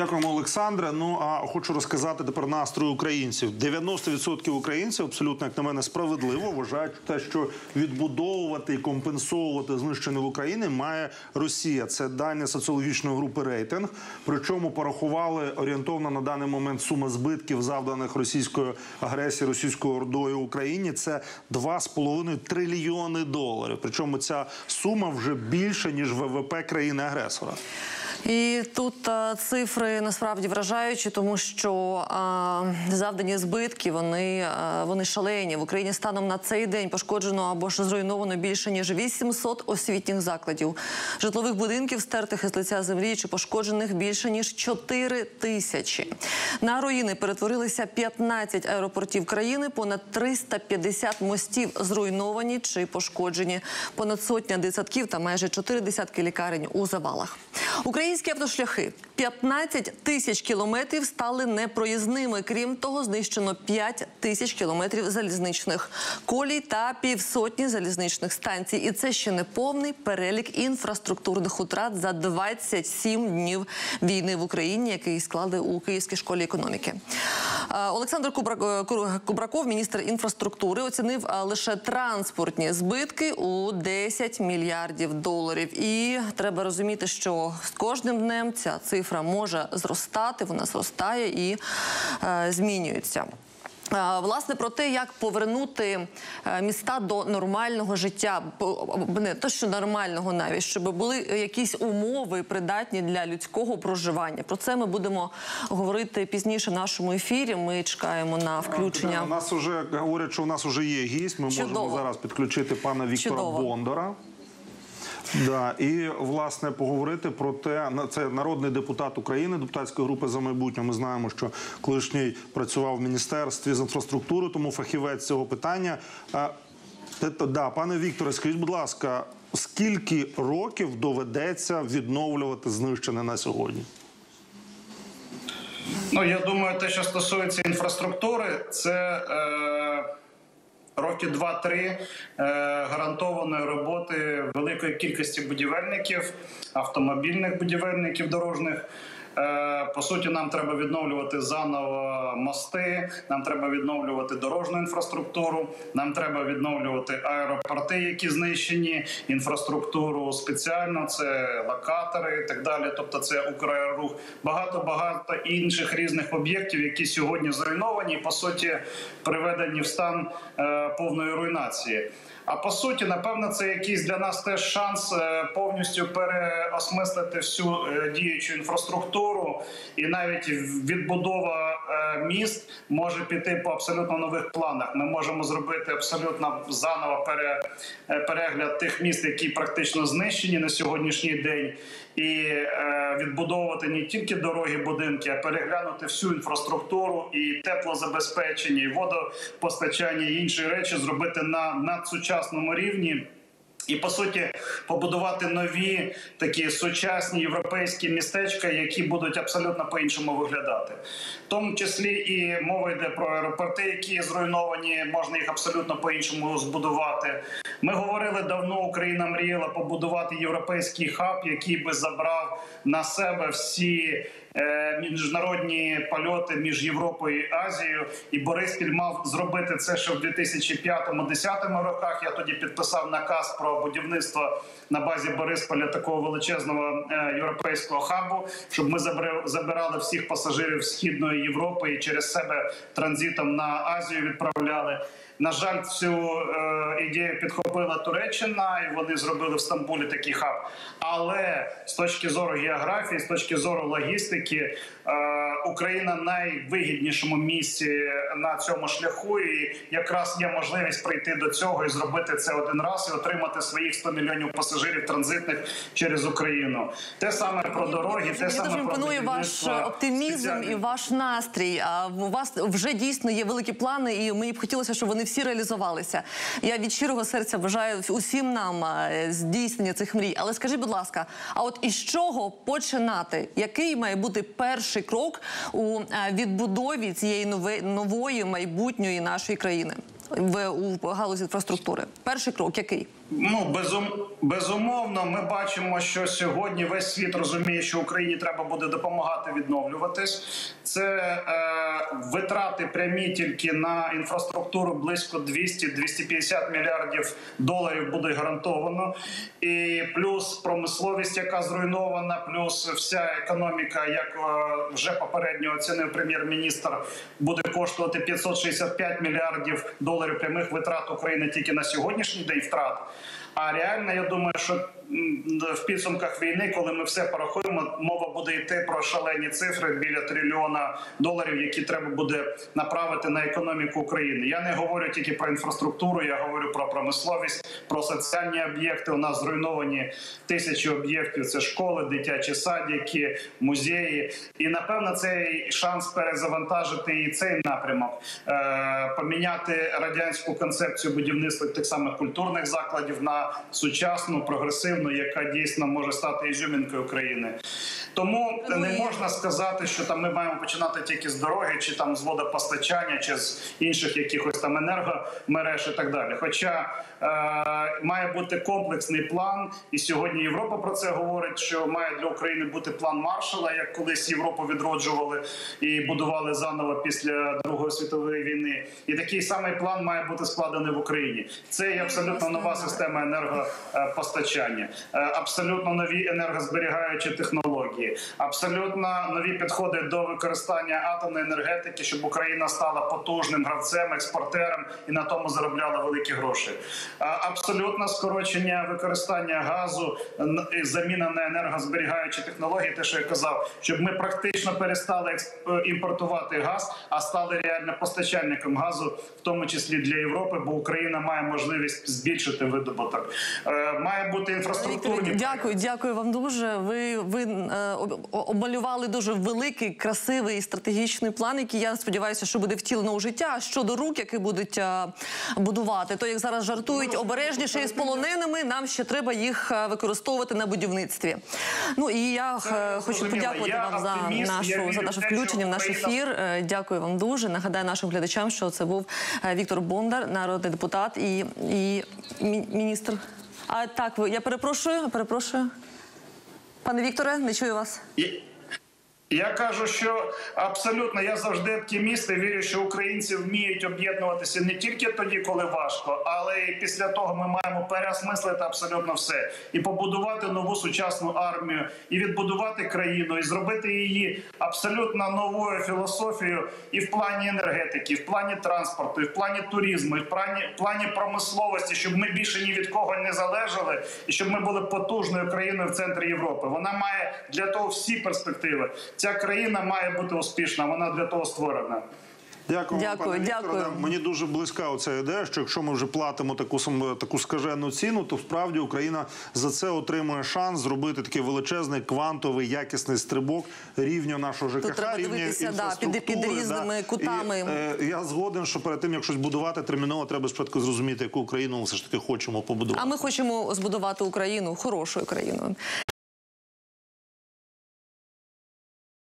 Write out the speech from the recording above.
Дякуємо, Олександре. Ну а хочу розказати тепер настрої українців. 90% українців абсолютно як на мене справедливо вважають те, що відбудовувати і компенсовувати знищене в Україні має Росія. Це дані соціологічної групи рейтинг. Причому порахували орієнтовно на даний момент сума збитків, завданих російською агресією, російською ордою Україні. Це 2,5 трильйони доларів. Причому ця сума вже більше ніж ВВП країни-агресора. І тут а, цифри насправді вражаючі, тому що а, завдані збитки вони, а, вони шалені. В Україні станом на цей день пошкоджено або ж зруйновано більше ніж 800 освітніх закладів, житлових будинків, стертих із лиця землі чи пошкоджених більше ніж 4 тисячі. На руїни перетворилися 15 аеропортів країни, понад 350 мостів зруйновані чи пошкоджені, понад сотня дитсадків та майже 4 десятки лікарень у завалах. Українські автошляхи 15 тисяч кілометрів стали непроїзними. Крім того, знищено 5 тисяч кілометрів залізничних колій та півсотні залізничних станцій. І це ще не повний перелік інфраструктурних утрат за 27 днів війни в Україні, який склали у Київській школі економіки. Е, Олександр Кубра- Кубраков, міністр інфраструктури, оцінив е, лише транспортні збитки у 10 мільярдів доларів. І треба розуміти, що з днем ця цифра може зростати, вона зростає і е, змінюється. Е, Власне, про те, як повернути е, міста до нормального життя, не то, що нормального навіть, щоб були якісь умови придатні для людського проживання. Про це ми будемо говорити пізніше в нашому ефірі. Ми чекаємо на включення. У нас вже говорять, що у нас вже є гість. Ми Чудово. можемо зараз підключити пана Віктора Чудово. Бондара. Да, і власне поговорити про те, це народний депутат України, депутатської групи за майбутнє. Ми знаємо, що колишній працював в міністерстві з інфраструктури, тому фахівець цього питання. Да, пане Вікторе, скажіть, будь ласка, скільки років доведеться відновлювати знищене на сьогодні? Ну, я думаю, те, що стосується інфраструктури, це е, роки 2-3 е, гарантованої роботи великої кількості будівельників, автомобільних будівельників дорожніх. Е, По суті, нам треба відновлювати заново мости, нам треба відновлювати дорожню інфраструктуру, нам треба відновлювати аеропорти, які знищені, інфраструктуру спеціально, це локатори і так далі. Тобто, це Украерух, багато багато інших різних об'єктів, які сьогодні зруйновані, по суті приведені в стан е, повної руйнації. А по суті, напевно, це якийсь для нас теж шанс е, повністю переосмислити всю е, діючу інфраструктуру, і навіть відбудова міст може піти по абсолютно нових планах. Ми можемо зробити абсолютно заново е, перегляд тих міст, які практично знищені на сьогоднішній день, і е, відбудовувати не тільки дороги, будинки, а переглянути всю інфраструктуру і теплозабезпечення, і водопостачання, і інші речі зробити на надсучасному рівні. І по суті побудувати нові такі сучасні європейські містечка, які будуть абсолютно по-іншому виглядати, в тому числі і мова йде про аеропорти, які зруйновані, можна їх абсолютно по-іншому збудувати. Ми говорили давно. Україна мріяла побудувати європейський хаб, який би забрав на себе всі. Е, Міжнародні польоти між Європою і Азією, і Бориспіль мав зробити це ще в 2005-2010 роках. Я тоді підписав наказ про будівництво на базі Борисполя такого величезного е, європейського хабу, щоб ми забирали всіх пасажирів східної Європи і через себе транзитом на Азію відправляли. На жаль, цю е, ідею підхопила Туреччина, і вони зробили в Стамбулі такий хаб. Але з точки зору географії, з точки зору логістики, е, Україна в найвигіднішому місці на цьому шляху, і якраз є можливість прийти до цього і зробити це один раз і отримати своїх 100 мільйонів пасажирів транзитних через Україну. Те саме про дороги, те саме дуже про імпонує ваш оптимізм спеціальних- і ваш настрій. А у вас вже дійсно є великі плани, і мені б хотілося, щоб вони всі реалізувалися. Я від щирого серця бажаю усім нам здійснення цих мрій. Але скажіть, будь ласка, а от із чого починати? Який має бути перший крок у відбудові цієї нової майбутньої нашої країни в у галузі інфраструктури? Перший крок який? Ну, безум, безумовно, ми бачимо, що сьогодні весь світ розуміє, що Україні треба буде допомагати відновлюватись. Це е, витрати прямі тільки на інфраструктуру близько 200-250 мільярдів доларів буде гарантовано. І плюс промисловість, яка зруйнована, плюс вся економіка, як е, вже попередньо оцінив прем'єр-міністр, буде коштувати 565 мільярдів доларів прямих витрат України тільки на сьогоднішній день втрат. А реально, я думаю, що в підсумках війни, коли ми все порахуємо, мова буде йти про шалені цифри біля трильйона доларів, які треба буде направити на економіку України. Я не говорю тільки про інфраструктуру, я говорю про промисловість, про соціальні об'єкти. У нас зруйновані тисячі об'єктів. Це школи, дитячі садики, музеї. І напевно цей шанс перезавантажити і цей напрямок, е, поміняти радянську концепцію будівництва тих самих культурних закладів на сучасну, прогресивну, яка дійсно може стати ізюмінкою України. Тому не можна сказати, що там ми маємо починати тільки з дороги, чи там з водопостачання, чи з інших якихось там енергомереж і так далі. Хоча е, має бути комплексний план, і сьогодні Європа про це говорить, що має для України бути план Маршала, як колись Європу відроджували і будували заново після Другої світової війни. І такий самий план має бути складений в Україні. Це є абсолютно нова система енергопостачання, е, абсолютно нові енергозберігаючі технології, абсолютно нові підходи до використання атомної енергетики, щоб Україна стала потужним гравцем, експортером і на тому заробляла великі гроші. Абсолютно скорочення використання газу, і заміна на енергозберігаючі технології. Те, що я казав, щоб ми практично перестали імпортувати газ, а стали реально постачальником газу, в тому числі для Європи, бо Україна має можливість збільшити видобуток. Е, Має бути інфраструктурні Вікторе, дякую, дякую вам дуже. Ви, ви е, обмалювали дуже великий, красивий і стратегічний план, який я сподіваюся, що буде втілено у життя. А щодо рук, які будуть е, будувати, то як зараз жартують обережніше із полоненими, нам ще треба їх е, використовувати на будівництві. Ну і я е, хочу зрозуміло. подякувати Я вам за нашу за наше включення в наш ефір. Е, Дякую вам дуже. Нагадаю нашим глядачам, що це був е, Віктор Бондар, народний депутат і, і міністр. А так, я перепрошую, перепрошую. Пане Вікторе, не чую вас. Я кажу, що абсолютно я завжди оптиміст і вірю, що українці вміють об'єднуватися не тільки тоді, коли важко, але і після того ми маємо переосмислити абсолютно все і побудувати нову сучасну армію, і відбудувати країну, і зробити її абсолютно новою філософією і в плані енергетики, і в плані транспорту, і в плані туризму, і в плані, в плані промисловості, щоб ми більше ні від кого не залежали, і щоб ми були потужною країною в центрі Європи. Вона має для того всі перспективи. Ця країна має бути успішна. Вона для того створена. Дякую, Дякую, пане дякую. Да, Мені дуже близька оця ідея, що якщо ми вже платимо таку сам- таку скажену ціну, то справді Україна за це отримує шанс зробити такий величезний квантовий якісний стрибок рівня нашого ЖКХ, треба рівня дивитися, да, під- під різними кутами. І, е, я згоден, що перед тим як щось будувати, терміново треба спочатку зрозуміти, яку Україну ми все ж таки хочемо побудувати. А ми хочемо збудувати Україну хорошою країною.